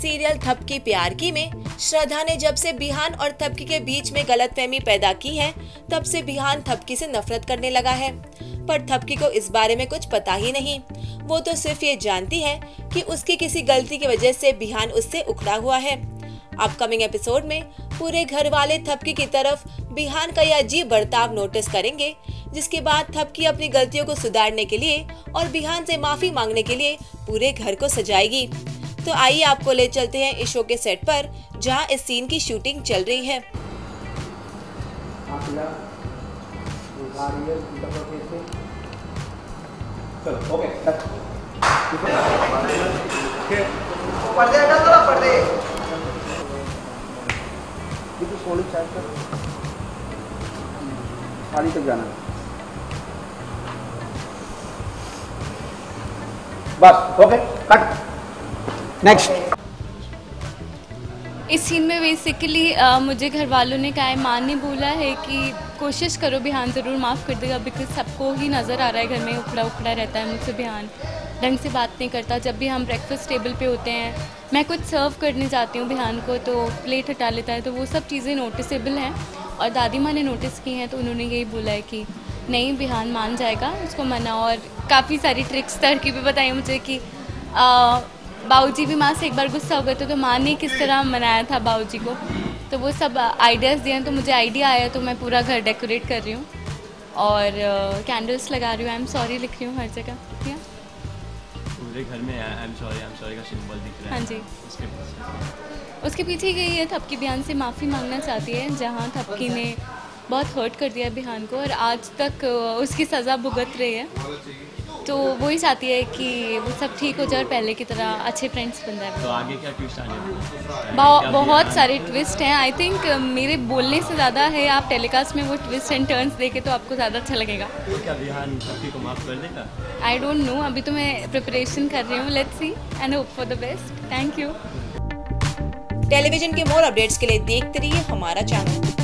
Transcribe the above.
Serial थपकी प्यार की में, श्रद्धा ने जब से बिहान और थपकी के बीच में गलतफहमी पैदा की है, तब से बिहान थपकी से नफरत करने लगा है। पर थपकी को इस बारे में कुछ पता ही नहीं। वो तो सिर्फ़ ये जानती है कि उसकी किसी गलती की वजह से बिहान उससे उखड़ा हुआ है। अपकमिंग एपिसोड में पूरे घर वाले थपकी की तरफ़ बिहान का यह अजीब बर्ताव नोटिस करेंगे, जिसके बाद थपकी अपनी गलतियों को सुधारने के लिए और बिहान से माफ़ी मांगने के लिए पूरे घर को सजाएगी। तो आइए आपको ले चलते हैं इस शो के सेट पर जहाँ इस सीन की शूटिंग चल रही है। चलो ओके पर्दे हटा दो पर्दे। ये तो सोनी चार्ज कर। थाली तक जाना। बस ओके कट नेक्स्ट इस सीन में बेसिकली मुझे घर वालों ने कहा है, माँ ने बोला है कि कोशिश करो बिहान ज़रूर माफ़ कर देगा बिकॉज़ सबको ही नज़र आ रहा है घर में, उखड़ा उखड़ा रहता है मुझसे बिहान। ढंग से बात नहीं करता, जब भी हम ब्रेकफास्ट टेबल पे होते हैं, मैं कुछ सर्व करने जाती हूँ बिहान को तो प्लेट हटा लेता है तो वो सब चीज़ें नोटिसेबल हैं, और दादी माँ ने नोटिस की हैं तो उन्होंने यही बोला है कि, नहीं, बिहान मान जाएगा, उसको मना और काफ़ी सारी ट्रिक्स तरकीबें बताई मुझे कि बाऊजी भी माँ से एक बार गुस्सा हो गए थे तो माँ ने किस तरह मनाया था बाऊजी को? तो वो सब आइडियाज़ दिए तो मुझे आइडिया आया तो मैं पूरा घर डेकोरेट कर रही हूँ। और कैंडल्स लगा रही हूँ आई एम सॉरी लिख रही हूँ हर जगह। पूरे घर में I am sorry I am sorry का सिंबल दिख रहा है। हाँ जी। उसके पीछे। उसके पीछे गई है थपकी बिहान से माफ़ी मांगना चाहती है जहाँ थपकी ने बहुत हर्ट कर दिया बिहान को और आज तक उसकी सज़ा भुगत रही है। तो वो ही चाहती है कि वो सब ठीक हो जाए और पहले की तरह अच्छे फ्रेंड्स बन जाए। तो आगे क्या ट्विस्ट आने वाला है? बहु- बहुत सारे ट्विस्ट हैं। आई थिंक मेरे बोलने से ज़्यादा है आप टेलीकास्ट में वो ट्विस्ट एंड टर्न्स देखे तो आपको ज़्यादा अच्छा लगेगा। क्या बिहान को माफ़ कर देगा? आई डोंट नो अभी तो मैं प्रिपरेशन कर रही हूँ। Let's see and hope for the best thank you television के मोर अपडेट्स के लिए देखते रहिए हमारा चैनल